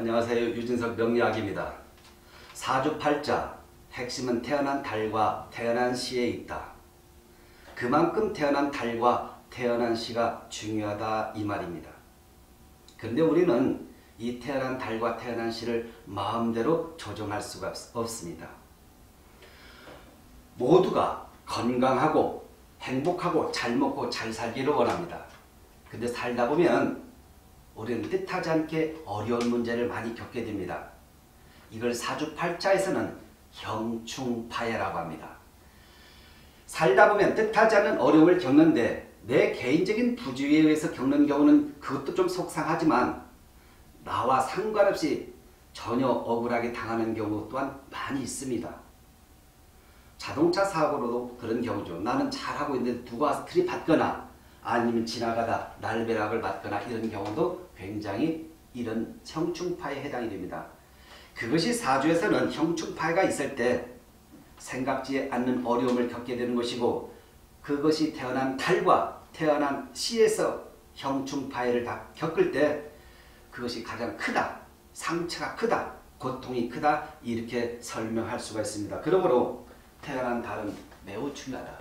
안녕하세요. 유진석 명리학입니다. 사주팔자 핵심은 태어난 달과 태어난 시에 있다. 그만큼 태어난 달과 태어난 시가 중요하다 이 말입니다. 그런데 우리는 이 태어난 달과 태어난 시를 마음대로 조정할 수가 없습니다. 모두가 건강하고 행복하고 잘 먹고 잘 살기를 원합니다. 근데 살다 보면 우리는 뜻하지 않게 어려운 문제를 많이 겪게 됩니다. 이걸 사주팔자에서는 형충파해라고 합니다. 살다 보면 뜻하지 않은 어려움을 겪는데 내 개인적인 부주의에 의해서 겪는 경우는 그것도 좀 속상하지만 나와 상관없이 전혀 억울하게 당하는 경우 또한 많이 있습니다. 자동차 사고로도 그런 경우죠. 나는 잘하고 있는데 누가 들이받거나 아니면 지나가다 날벼락을 맞거나 이런 경우도 굉장히 이런 형충파에 해당이 됩니다. 그것이 사주에서는 형충파가 있을 때 생각지 않는 어려움을 겪게 되는 것이고 그것이 태어난 달과 태어난 시에서 형충파해를 다 겪을 때 그것이 가장 크다. 상처가 크다. 고통이 크다. 이렇게 설명할 수가 있습니다. 그러므로 태어난 달은 매우 중요하다.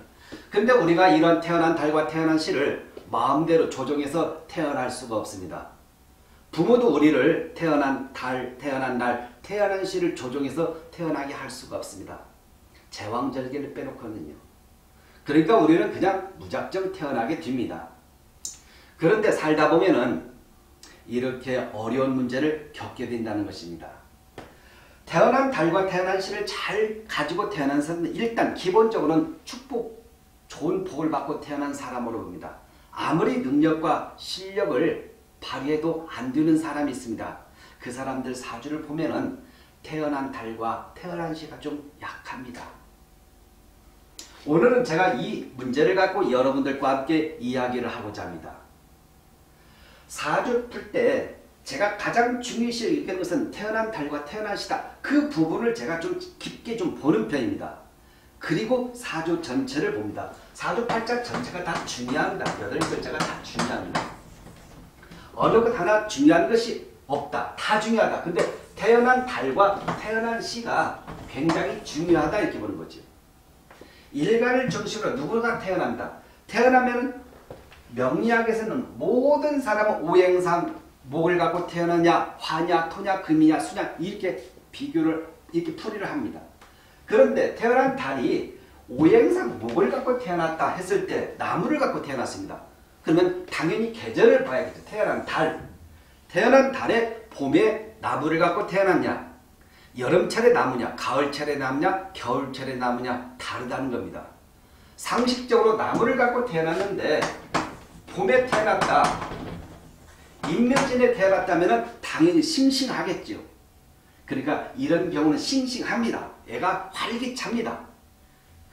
근데 우리가 이런 태어난 달과 태어난 시를 마음대로 조정해서 태어날 수가 없습니다. 부모도 우리를 태어난 달, 태어난 날, 태어난 시를 조정해서 태어나게 할 수가 없습니다. 제왕절개를 빼놓고는요. 그러니까 우리는 그냥 무작정 태어나게 됩니다. 그런데 살다 보면은 이렇게 어려운 문제를 겪게 된다는 것입니다. 태어난 달과 태어난 시를 잘 가지고 태어난 사람은 일단 기본적으로는 축복, 좋은 복을 받고 태어난 사람으로 봅니다. 아무리 능력과 실력을 발휘해도 안 되는 사람이 있습니다. 그 사람들 사주를 보면은 태어난 달과 태어난 시가 좀 약합니다. 오늘은 제가 이 문제를 갖고 여러분들과 함께 이야기를 하고자 합니다. 사주 풀 때 제가 가장 중요시 여기는 것은 태어난 달과 태어난 시다. 그 부분을 제가 좀 깊게 좀 보는 편입니다. 그리고 사주 전체를 봅니다. 사주 팔자 전체가 다 중요합니다. 여덟 글자가 다 중요합니다. 어느 것 하나 중요한 것이 없다. 다 중요하다. 근데 태어난 달과 태어난 시가 굉장히 중요하다 이렇게 보는 거죠. 일간을 중심으로 누구나 태어난다. 태어나면 명리학에서는 모든 사람은 오행상 목을 갖고 태어나냐 화냐 토냐 금이냐 수냐 이렇게 비교를 이렇게 풀이를 합니다. 그런데 태어난 달이 오행상 목을 갖고 태어났다 했을 때 나무를 갖고 태어났습니다. 그러면 당연히 계절을 봐야겠죠. 태어난 달. 태어난 달에 봄에 나무를 갖고 태어났냐 여름철에 나무냐 가을철에 나무냐 겨울철에 나무냐 다르다는 겁니다. 상식적으로 나무를 갖고 태어났는데 봄에 태어났다. 인명진에 태어났다면 당연히 싱싱하겠죠. 그러니까 이런 경우는 싱싱합니다. 애가 활기찹니다.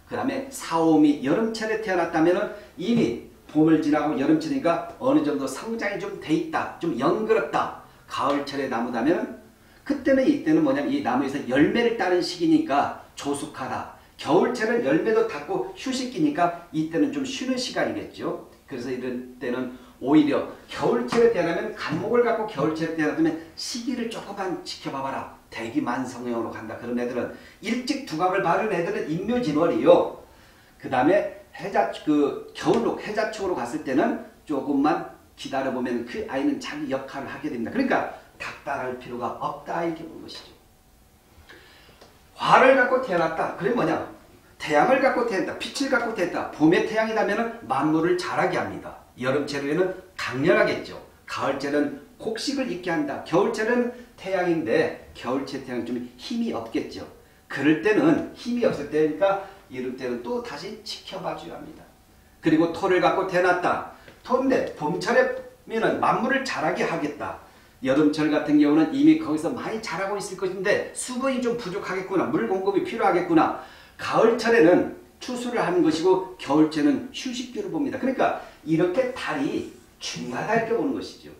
그 다음에 사오미 여름철에 태어났다면 이미 봄을 지나고 여름철이니까 어느 정도 성장이 좀 돼 있다. 좀 연그럽다. 가을철에 나무다면 그때는 이때는 뭐냐면 이 나무에서 열매를 따는 시기니까 조숙하다. 겨울철은 열매도 닫고 휴식기니까 이때는 좀 쉬는 시간이겠죠. 그래서 이런 때는 오히려 겨울철에 태어나면 간목을 갖고 겨울철에 태어나면 시기를 조금만 지켜봐봐라. 대기만성형으로 간다. 그런 애들은 일찍 두각을 바른 애들은 인묘진월이요. 그 다음에 해자 그 겨울로 해자축으로 갔을 때는 조금만 기다려보면 그 아이는 자기 역할을 하게 됩니다. 그러니까 닥달할 필요가 없다 이렇게 보는 것이죠. 화를 갖고 태어났다. 그게 뭐냐? 태양을 갖고 태어났다. 빛을 갖고 태어났다. 봄에 태양이라면 만물을 자라게 합니다. 여름철에는 강렬하겠죠. 가을철은 곡식을 익게 한다. 겨울철은 태양인데 겨울철 태양은 좀 힘이 없겠죠. 그럴 때는 힘이 없을 때니까 이럴 때는 또 다시 지켜봐 줘야 합니다. 그리고 토를 갖고 태어났다. 토인데 봄철에는 만물을 자라게 하겠다. 여름철 같은 경우는 이미 거기서 많이 자라고 있을 것인데 수분이 좀 부족하겠구나. 물 공급이 필요하겠구나. 가을철에는 추수를 하는 것이고 겨울철에는 휴식기를 봅니다. 그러니까 이렇게 달이 중요하다 이렇게 보는 것이죠.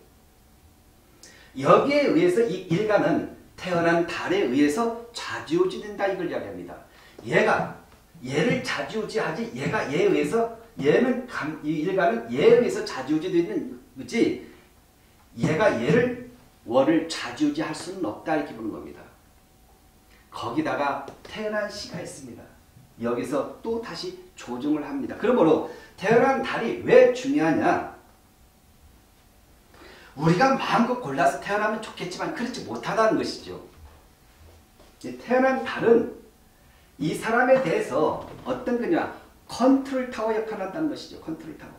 여기에 의해서 이 일간은 태어난 달에 의해서 좌지우지된다 이걸 이야기합니다. 얘가 얘를 좌지우지하지 얘가 얘에 의해서 얘는 감, 이 일간은 얘에 의해서 좌지우지되는 거지 얘가 얘를 월을 좌지우지할 수는 없다 이렇게 보는 겁니다. 거기다가 태어난 시가 있습니다. 여기서 또 다시 조정을 합니다. 그러므로 태어난 달이 왜 중요하냐? 우리가 마음껏 골라서 태어나면 좋겠지만 그렇지 못하다는 것이죠. 태어난 달은 이 사람에 대해서 어떤 거냐 컨트롤 타워 역할을 한다는 것이죠. 컨트롤 타워.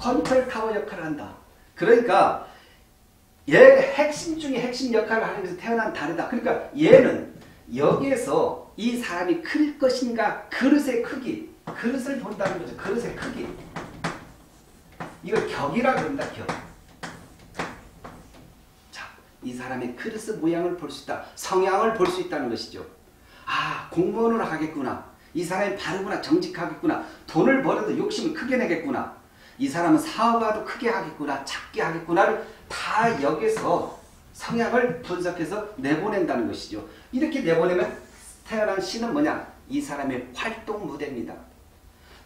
컨트롤 타워 역할을 한다. 그러니까 얘 핵심 중에 핵심 역할을 위해서 태어난 달이다. 그러니까 얘는 여기에서 이 사람이 클 것인가 그릇의 크기 그릇을 본다는 거죠. 그릇의 크기 이걸 격이라 그런다. 격. 자, 이 사람의 그릇의 모양을 볼 수 있다. 성향을 볼 수 있다는 것이죠. 아 공무원으로 하겠구나. 이 사람이 바르구나 정직하겠구나. 돈을 벌어도 욕심을 크게 내겠구나. 이 사람은 사업가도 크게 하겠구나 작게 하겠구나를 다 여기서 성향을 분석해서 내보낸다는 것이죠. 이렇게 내보내면 태어난 시는 뭐냐? 이 사람의 활동 무대입니다.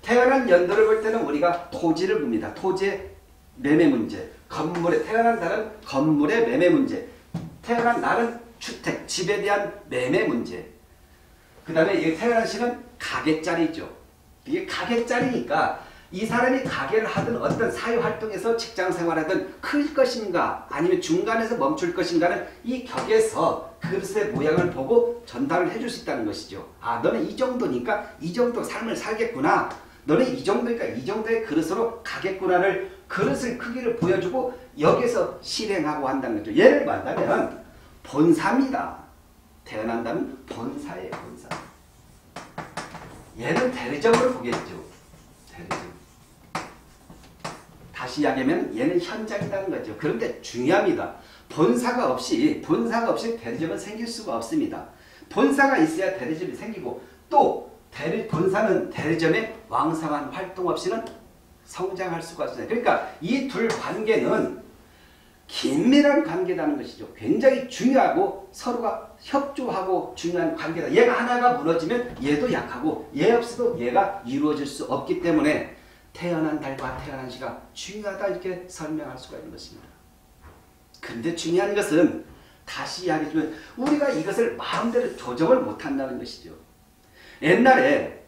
태어난 연도를 볼 때는 우리가 토지를 봅니다. 토지의 매매 문제, 건물에 태어난 달은 건물의 매매 문제, 태어난 날은 주택, 집에 대한 매매 문제. 그 다음에 태어난 시는 가게짜리죠. 이게 가게짜리니까 이 사람이 가게를 하든 어떤 사회활동에서 직장생활하든 클 것인가 아니면 중간에서 멈출 것인가는 이 격에서 그릇의 모양을 보고 전달을 해줄 수 있다는 것이죠. 아 너는 이 정도니까 이 정도 삶을 살겠구나. 너는 이 정도니까 이 정도의 그릇으로 가겠구나를 그릇을 크기를 보여주고 여기서 실행하고 한다는 거죠. 예를 말하면 본사입니다. 태어난다면 본사예요. 본사. 얘는 대리점으로 보겠죠. 대리점. 다시 이야기하면 얘는 현장이라는 거죠. 그런데 중요합니다. 본사가 없이 본사가 없이 대리점은 생길 수가 없습니다. 본사가 있어야 대리점이 생기고 또 대리, 본사는 대리점의 왕성한 활동 없이는 성장할 수가 없습니다. 그러니까 이 둘 관계는 긴밀한 관계라는 것이죠. 굉장히 중요하고 서로가 협조하고 중요한 관계다. 얘가 하나가 무너지면 얘도 약하고 얘 없어도 얘가 이루어질 수 없기 때문에 태어난 달과 태어난 시가 중요하다 이렇게 설명할 수가 있는 것입니다. 근데 중요한 것은 다시 이야기해주면 우리가 이것을 마음대로 조정을 못한다는 것이죠. 옛날에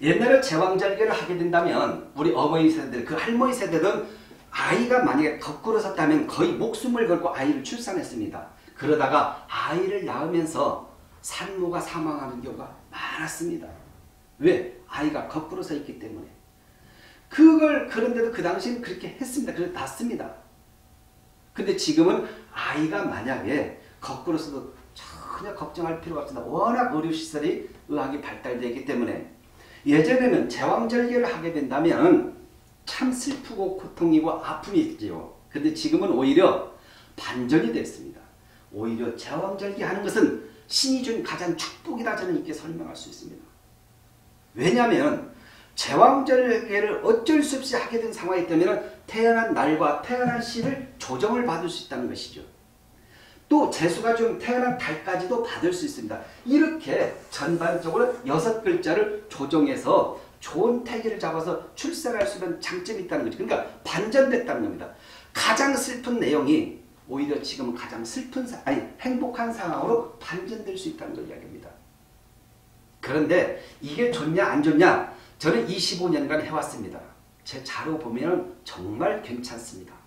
옛날에 제왕절개를 하게 된다면 우리 어머니 세대들 그 할머니 세대는 아이가 만약에 거꾸로 섰다면 거의 목숨을 걸고 아이를 출산했습니다. 그러다가 아이를 낳으면서 산모가 사망하는 경우가 많았습니다. 왜? 아이가 거꾸로 서 있기 때문에. 그걸 그런데도 그 당시엔 그렇게 했습니다. 그래서 닿습니다. 근데 지금은 아이가 만약에 거꾸로 서도 전혀 걱정할 필요가 없습니다. 워낙 의료시설이 의학이 발달되어 있기 때문에 예전에는 제왕절개를 하게 된다면 참 슬프고 고통이고 아픔이 있지요. 근데 지금은 오히려 반전이 됐습니다. 오히려 제왕절개 하는 것은 신이 준 가장 축복이다 저는 이렇게 설명할 수 있습니다. 왜냐하면 제왕절개를 어쩔 수 없이 하게 된 상황이 있다면 태어난 날과 태어난 시를 조정을 받을 수 있다는 것이죠. 또 재수가 좀 태어난 달까지도 받을 수 있습니다. 이렇게 전반적으로 여섯 글자를 조정해서 좋은 태기를 잡아서 출산할 수 있는 장점이 있다는 거죠. 그러니까 반전됐다는 겁니다. 가장 슬픈 내용이 오히려 지금은 가장 슬픈 아니 행복한 상황으로 반전될 수 있다는 걸 이야기합니다. 그런데 이게 좋냐 안 좋냐 저는 25년간 해왔습니다. 제 자료 보면 정말 괜찮습니다.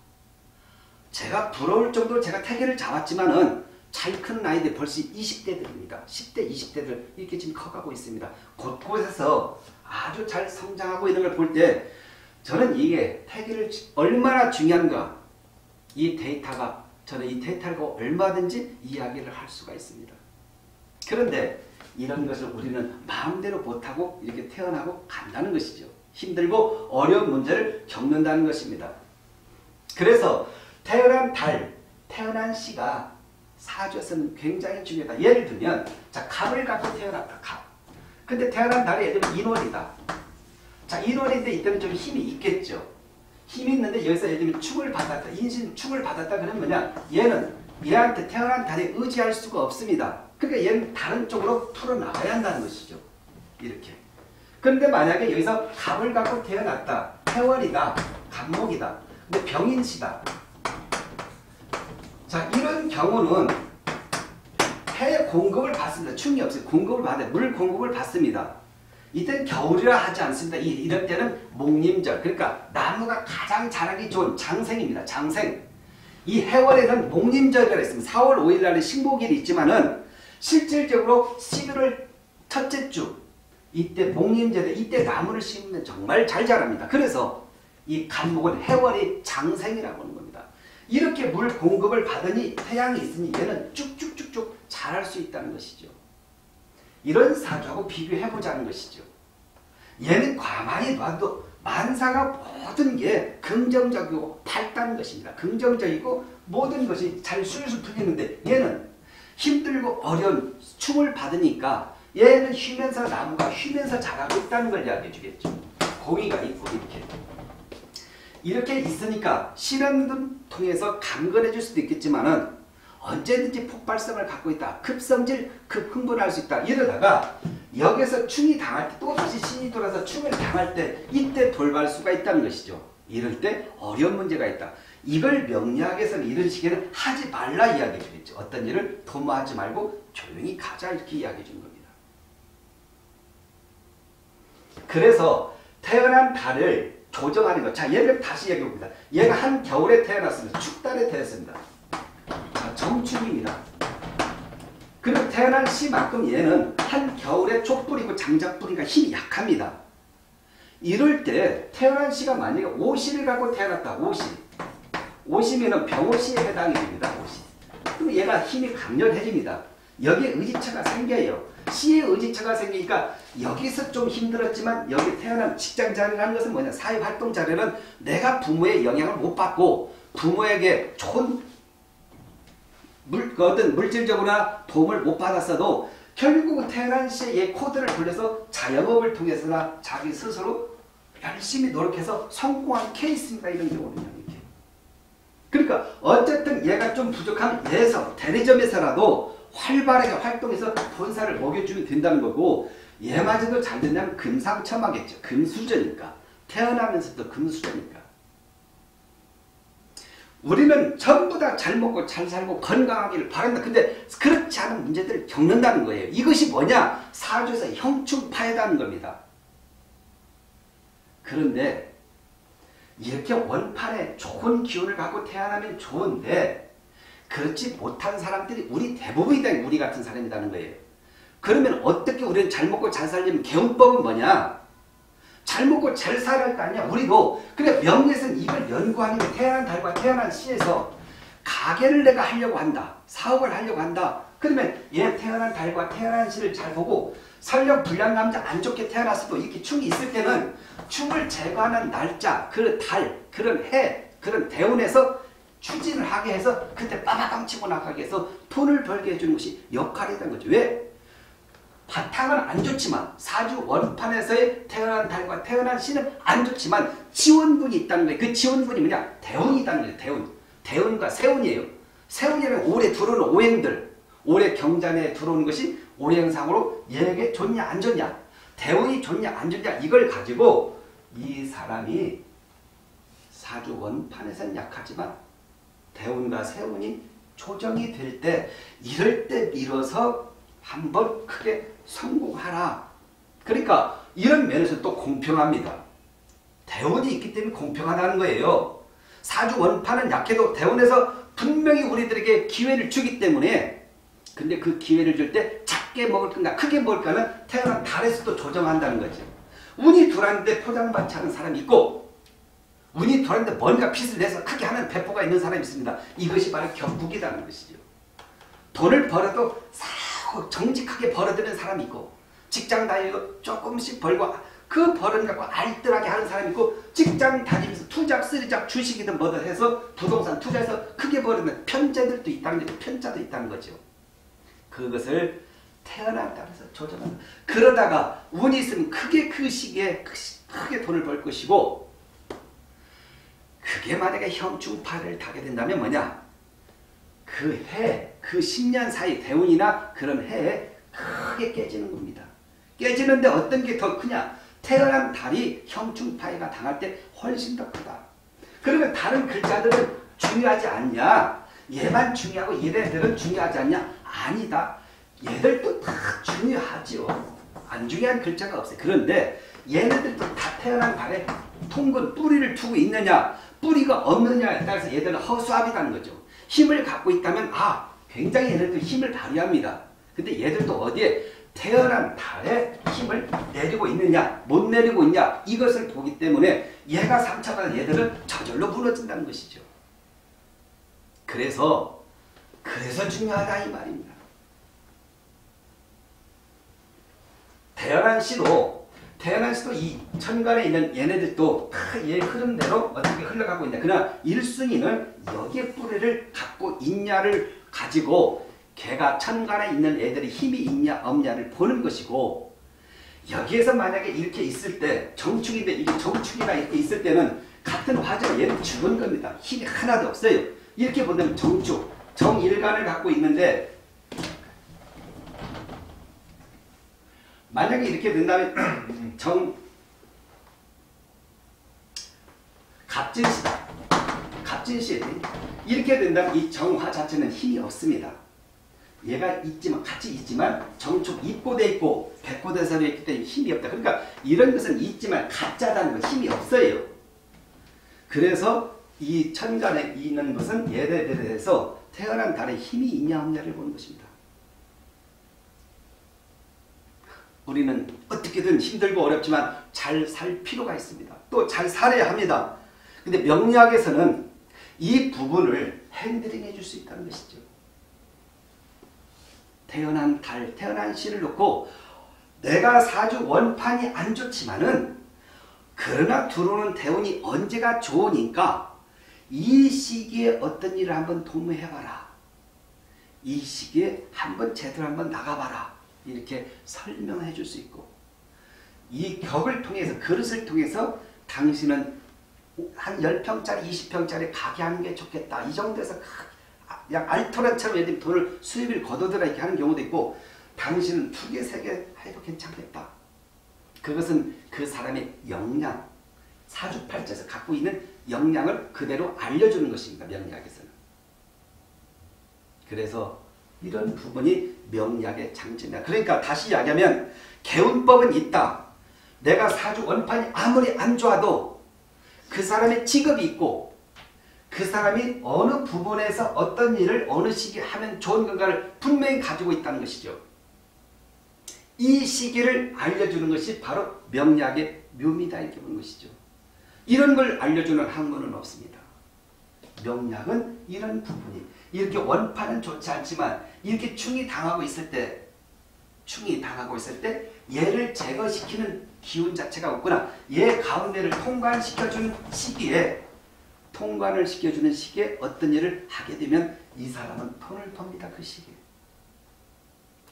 제가 부러울 정도로 제가 태계를 잡았지만은 잘큰 나이들 벌써 20대들입니다. 10대, 20대들 이렇게 지금 커가고 있습니다. 곳곳에서 아주 잘 성장하고 있는 걸 볼 때 저는 이게 태계를 얼마나 중요한가 이 데이터가 저는 이 데이터를 얼마든지 이야기를 할 수가 있습니다. 그런데 이런 것을 우리는 마음대로 못하고 이렇게 태어나고 간다는 것이죠. 힘들고 어려운 문제를 겪는다는 것입니다. 그래서 태어난 달, 태어난 시가 사주에서는 굉장히 중요하다. 예를 들면 자 갑을 갖고 태어났다. 갑. 근데 태어난 달이 예를 들면 인월이다. 자 인월인데 이때는 좀 힘이 있겠죠. 힘이 있는데 여기서 예를 들면 축을 받았다. 인신 축을 받았다 그러면 뭐냐. 얘는 얘한테 태어난 달에 의지할 수가 없습니다. 그러니까 얘는 다른 쪽으로 풀어나가야 한다는 것이죠. 이렇게. 그런데 만약에 여기서 갑을 갖고 태어났다. 태월이다. 갑목이다. 근데 병인시다. 자 이런 경우는 해 공급을 받습니다. 충이 없어요. 공급을 받아요. 물 공급을 받습니다. 이때는 겨울이라 하지 않습니다. 이, 이럴 때는 목림절 그러니까 나무가 가장 자라기 좋은 장생입니다. 장생. 이 해월에는 목림절이라 있습니다. 4월 5일 날에 식목일이 있지만은 실질적으로 11월 첫째 주 이때 목림절에 이때 나무를 심으면 정말 잘 자랍니다. 그래서 이 간목은 해월이 장생이라고 하는 겁니다. 이렇게 물 공급을 받으니 태양이 있으니 얘는 쭉쭉쭉쭉 자랄 수 있다는 것이죠. 이런 사주하고 비교해보자는 것이죠. 얘는 가만히 봐도 만사가 모든 게 긍정적이고 밝다는 것입니다. 긍정적이고 모든 것이 잘 술술 풀리는데 얘는 힘들고 어려운 충을 받으니까 얘는 쉬면서 나무가 쉬면서 자라고 있다는 걸 이야기해 주겠죠. 공이가 있고 이렇게. 이렇게 있으니까 실험을 통해서 강건해 줄 수도 있겠지만은 언제든지 폭발성을 갖고 있다. 급성질, 급흥분할 수 있다. 이러다가 여기서 충이 당할 때 또 다시 신이 돌아서 충을 당할 때 이때 돌발 수가 있다는 것이죠. 이럴 때 어려운 문제가 있다. 이걸 명리학에서는 이런 식에는 하지 말라 이야기해 주겠죠. 어떤 일을 도모하지 말고 조용히 가자 이렇게 이야기해 주는 겁니다. 그래서 태어난 달을 조정하는 것. 자, 얘를 다시 얘기해 봅니다. 얘가 한 겨울에 태어났습니다. 축달에 태어났습니다. 자, 정축입니다. 그리고 태어난 시만큼 얘는 한 겨울에 족불이고 장작불이가 힘이 약합니다. 이럴 때 태어난 시가 만약에 오시를 갖고 태어났다. 오시. 오시면은 병오시에 해당이 됩니다. 오시. 그럼 얘가 힘이 강렬해집니다. 여기에 의지처가 생겨요. 시의 의지처가 생기니까 여기서 좀 힘들었지만 여기 태어난 직장 자리라는 것은 뭐냐 사회활동 자리는 내가 부모의 영향을 못 받고 부모에게 좋은 물, 그 어떤 물질적으로나 도움을 못 받았어도 결국 태어난 시에 코드를 돌려서 자영업을 통해서나 자기 스스로 열심히 노력해서 성공한 케이스입니다. 이런 경우는요. 이렇게. 그러니까 어쨌든 얘가 좀 부족한 예서 대리점에서라도 활발하게 활동해서 본사를 먹여주면 된다는 거고 얘마저도 잘 된다면 금상첨화겠죠. 금수저니까. 태어나면서도 금수저니까. 우리는 전부 다 잘 먹고 잘 살고 건강하기를 바란다. 근데 그렇지 않은 문제들을 겪는다는 거예요. 이것이 뭐냐? 사주에서 형충파해다는 겁니다. 그런데 이렇게 원판에 좋은 기운을 갖고 태어나면 좋은데 그렇지 못한 사람들이 우리 대부분이다. 우리 같은 사람이라는 거예요. 그러면 어떻게 우리는 잘 먹고 잘 살려면 개운법은 뭐냐? 잘 먹고 잘 살아야 할거 아니야. 우리도 그래 명리에서는 이걸 연구하는 게 태어난 달과 태어난 시에서 가게를 내가 하려고 한다. 사업을 하려고 한다. 그러면 얘 태어난 달과 태어난 시를 잘 보고 설령 불량 남자 안 좋게 태어났어도 이렇게 충이 있을 때는 충을 제거하는 날짜, 그 달, 그런 해, 그런 대운에서 추진을 하게 해서 그때 빠바방 치고 나가게 해서 돈을 벌게 해주는 것이 역할이라는 거죠. 왜? 바탕은 안 좋지만 사주 원판에서의 태어난 달과 태어난 시는 안 좋지만 지원군이 있다는 거예요. 그 지원군이 뭐냐? 대운이라는 거예요. 대운. 대운과 세운이에요. 세운이라는 올해 들어오는 오행들. 올해 경자에 들어오는 것이 오행상으로 얘에게 좋냐 안 좋냐. 대운이 좋냐 안 좋냐 이걸 가지고 이 사람이 사주 원판에서는 약하지만 대운과 세운이 조정이 될 때 이럴 때 밀어서 한번 크게 성공하라. 그러니까 이런 면에서 또 공평합니다. 대운이 있기 때문에 공평하다는 거예요. 사주 원판은 약해도 대운에서 분명히 우리들에게 기회를 주기 때문에 근데 그 기회를 줄 때 작게 먹을 건가 크게 먹을 까는 태어난 달에서도 조정한다는 거죠. 운이 포장받지 않은 사람이 있고 운이 돌았는데 뭔가 빚을 내서 크게 하는 배포가 있는 사람이 있습니다. 이것이 바로 경국이라는 것이죠. 돈을 벌어도 사고 정직하게 벌어들이는 사람이 있고 직장 다니고 조금씩 벌고 그 벌은 갖고 알뜰하게 하는 사람이 있고 직장 다니면서 투잡, 쓰리잡, 주식이든 뭐든 해서 부동산 투자해서 크게 벌어는 편자들도 있다는 게 편자도 있다는 거죠. 그것을 태어난 땅에서 조정한다. 그러다가 운이 있으면 크게 그 시기에 크게 돈을 벌 것이고 그게 만약에 형충파를 타게 된다면 뭐냐? 그 해, 그 10년 사이 대운이나 그런 해에 크게 깨지는 겁니다. 깨지는데 어떤 게 더 크냐? 태어난 달이 형충파이가 당할 때 훨씬 더 크다. 그러면 다른 글자들은 중요하지 않냐? 얘만 중요하고 얘네들은 중요하지 않냐? 아니다. 얘들도 다 중요하죠. 안 중요한 글자가 없어요. 그런데 얘네들도 다 태어난 달에 통근 뿌리를 두고 있느냐 뿌리가 없느냐에 따라서 얘들은 허수아비라는 거죠. 힘을 갖고 있다면 아 굉장히 얘네들 힘을 발휘합니다. 근데 얘들도 어디에 태어난 달에 힘을 내리고 있느냐 못 내리고 있냐 이것을 보기 때문에 얘가 상처받은 얘들은 저절로 무너진다는 것이죠. 그래서 그래서 중요하다 이 말입니다. 태어난 시도 태어난 시도 이 천간에 있는 얘네들도 다얘 흐름대로 어떻게 흘러가고 있냐. 그러나 1순위는 여기에 뿌리를 갖고 있냐를 가지고 걔가 천간에 있는 애들이 힘이 있냐 없냐를 보는 것이고 여기에서 만약에 이렇게 있을 때 정축인데 이게 정축이나 이렇게 있을 때는 같은 화제가 얘는 죽은 겁니다. 힘이 하나도 없어요. 이렇게 보면 정축, 정일간을 갖고 있는데 만약에 이렇게 된다면 정 갑진시다. 갑진시 이렇게 된다면 이 정화 자체는 힘이 없습니다. 얘가 있지만 같이 있지만 정축 입고돼 있고 백고대사로 있기 때문에 힘이 없다. 그러니까 이런 것은 있지만 가짜다는 건 힘이 없어요. 그래서 이 천간에 있는 것은 얘네들에 대해서 태어난 달에 힘이 있냐 없냐를 보는 것입니다. 우리는 어떻게든 힘들고 어렵지만 잘 살 필요가 있습니다. 또 잘 살아야 합니다. 근데 명리학에서는 이 부분을 핸들링 해줄 수 있다는 것이죠. 태어난 달, 태어난 시를 놓고 내가 사주 원판이 안 좋지만은 그러나 들어오는 대운이 언제가 좋으니까 이 시기에 어떤 일을 한번 도모해봐라. 이 시기에 한번 제대로 한번 나가봐라. 이렇게 설명해 줄 수 있고 이 격을 통해서 그릇을 통해서 당신은 한 10평짜리 20평짜리 가게 하는 게 좋겠다. 이 정도에서 약 알토란처럼 예를 들면 돈을 수입을 거둬들어 이렇게 하는 경우도 있고 당신은 두 개, 세 개 해도 괜찮겠다. 그것은 그 사람의 역량, 사주팔자에서 갖고 있는 역량을 그대로 알려주는 것입니다. 명리학에서는. 그래서 이런 부분이 명리학의 장점이다. 그러니까 다시 이야기하면 개운법은 있다. 내가 사주 원판이 아무리 안 좋아도 그 사람의 직업이 있고 그 사람이 어느 부분에서 어떤 일을 어느 시기에 하면 좋은 건가를 분명히 가지고 있다는 것이죠. 이 시기를 알려주는 것이 바로 명리학의 묘미다 이렇게 보는 것이죠. 이런 걸 알려주는 학문은 없습니다. 명리학은 이런 부분이 이렇게 원판은 좋지 않지만 이렇게 충이 당하고 있을 때 충이 당하고 있을 때 얘를 제거시키는 기운 자체가 없구나. 얘 가운데를 통관시켜주는 시기에 통관을 시켜주는 시기에 어떤 일을 하게 되면 이 사람은 돈을 법니다. 그 시기에.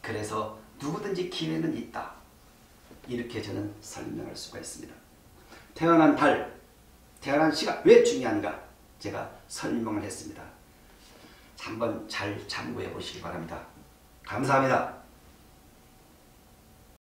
그래서 누구든지 기회는 있다. 이렇게 저는 설명할 수가 있습니다. 태어난 달, 태어난 시가 왜 중요한가? 제가 설명을 했습니다. 한번 잘 참고해 보시기 바랍니다. 감사합니다.